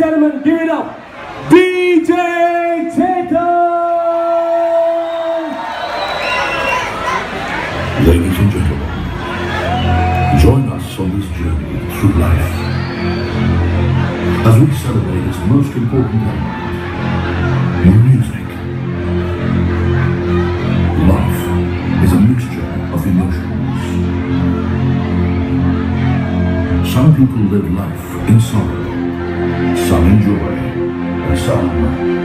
and gentlemen, give it up. DJ Chetas! Ladies and gentlemen, join us on this journey through life as we celebrate its most important element, music. Life is a mixture of emotions. Some people live life in sorrow, some in joy, and some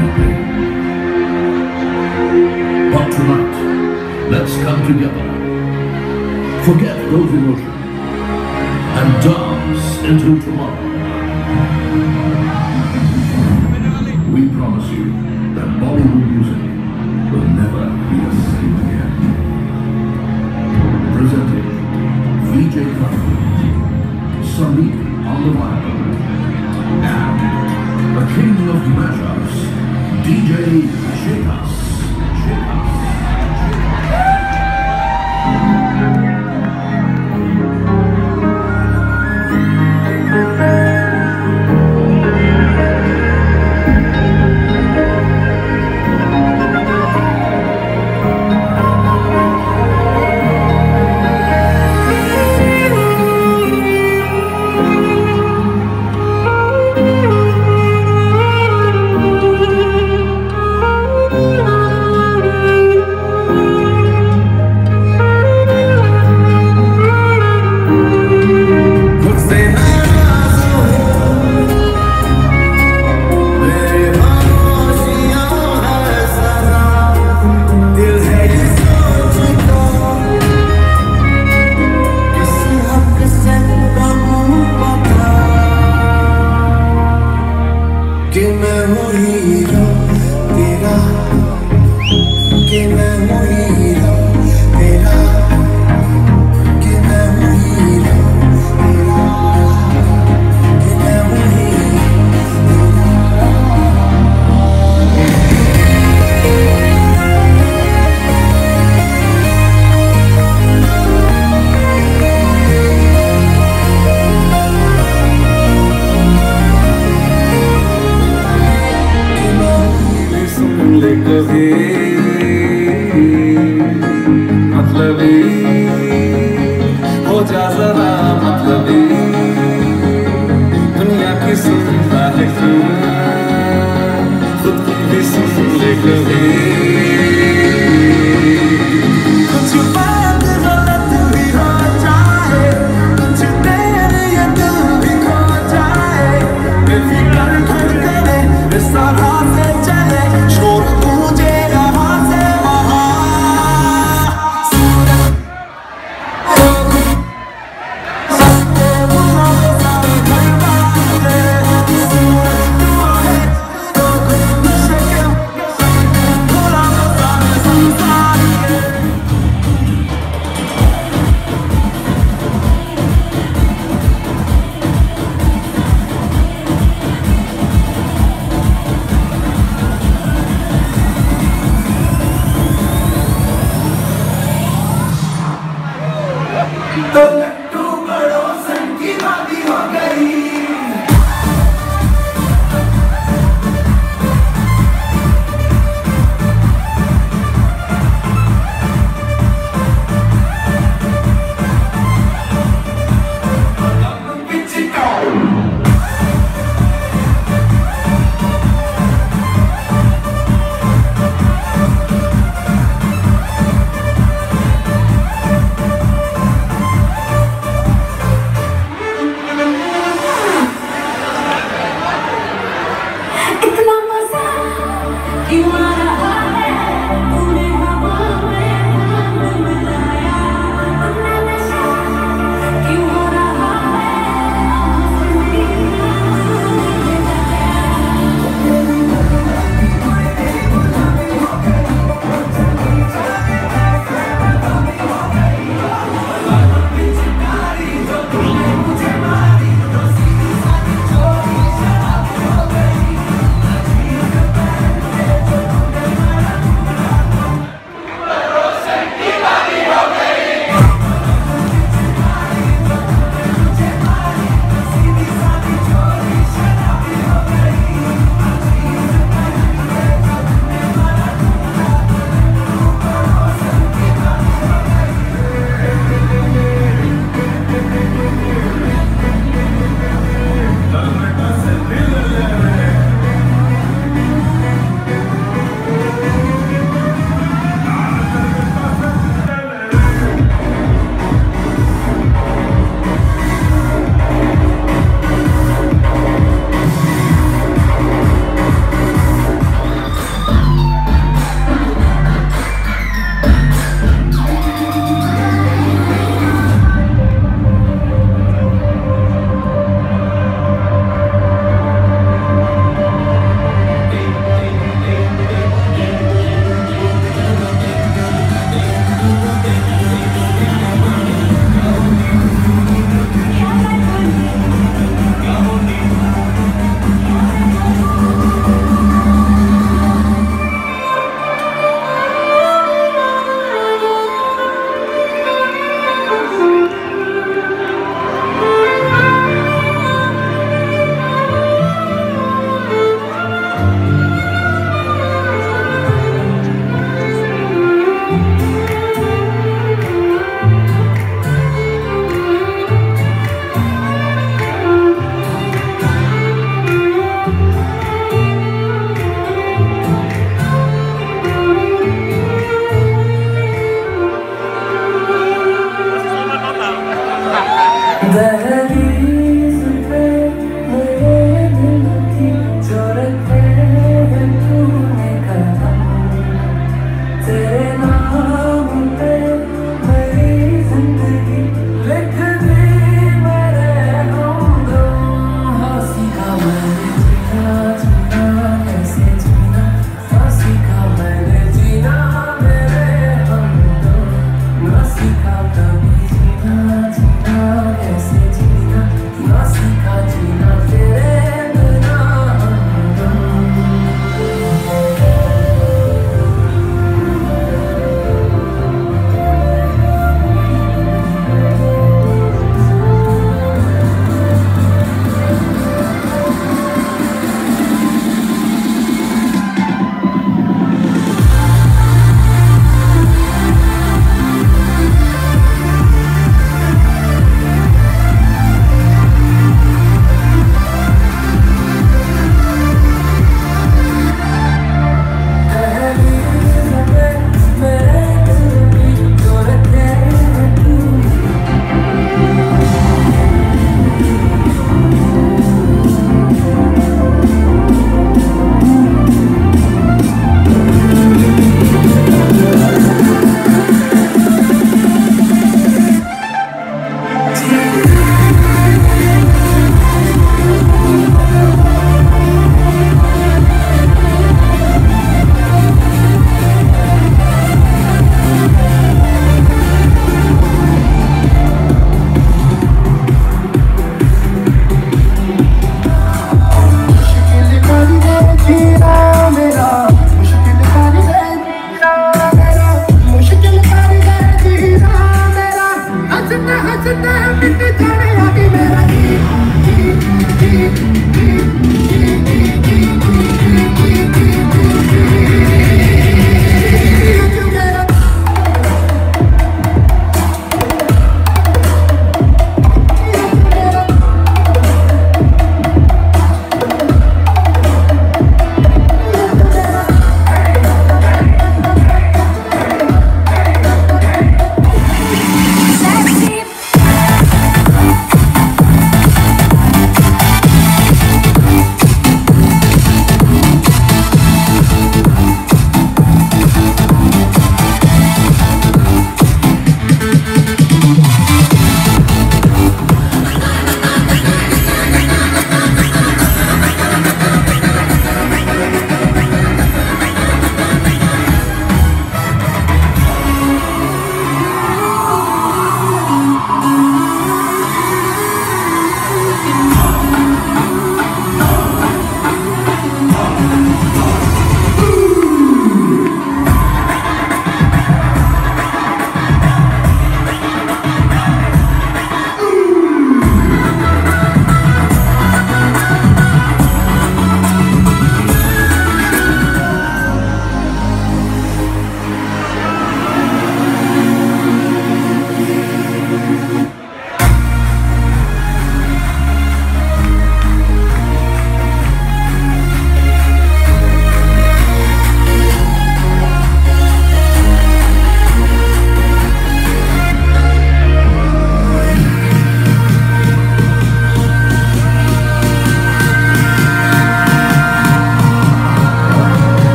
in pain. But tonight, let's come together Forget those emotions and dance into tomorrow. We promise you that Bollywood music will never be the same again. Presenting VJ Khan, Sandeep on the the king of mashups, DJ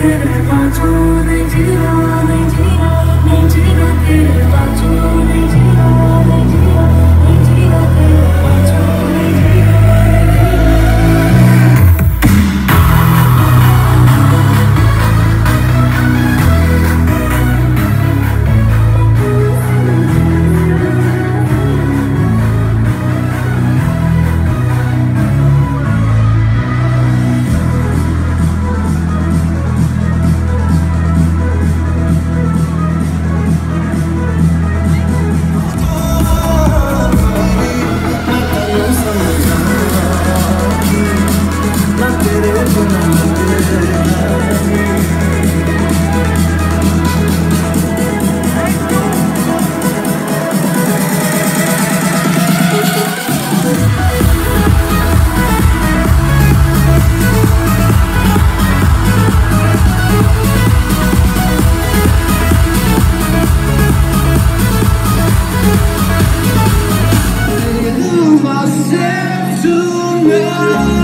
Can I find you? deserve to know.